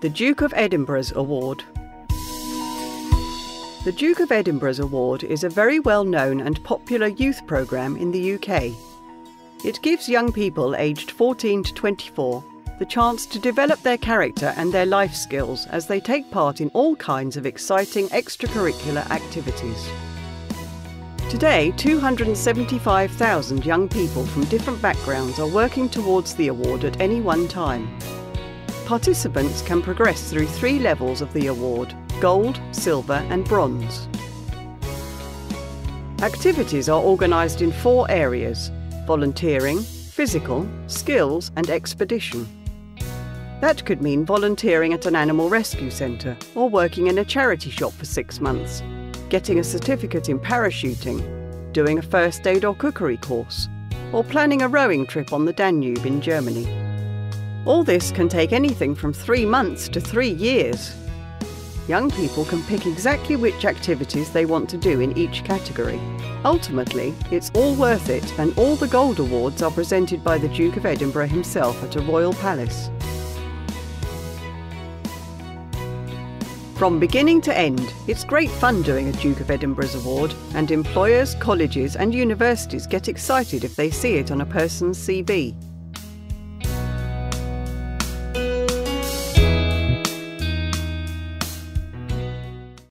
The Duke of Edinburgh's Award. The Duke of Edinburgh's Award is a very well known and popular youth programme in the UK. It gives young people aged 14 to 24 the chance to develop their character and their life skills as they take part in all kinds of exciting extracurricular activities. Today, 275,000 young people from different backgrounds are working towards the award at any one time. Participants can progress through three levels of the award gold, silver, and bronze. Activities are organised in four areas volunteering, physical, skills, and expedition. That could mean volunteering at an animal rescue centre or working in a charity shop for six months, getting a certificate in parachuting, doing a first aid or cookery course, or planning a rowing trip on the Danube in Germany. All this can take anything from three months to three years. Young people can pick exactly which activities they want to do in each category. Ultimately, it's all worth it, and all the Gold Awards are presented by the Duke of Edinburgh himself at a royal palace. From beginning to end, it's great fun doing a Duke of Edinburgh's award, and employers, colleges, and universities get excited if they see it on a person's CV.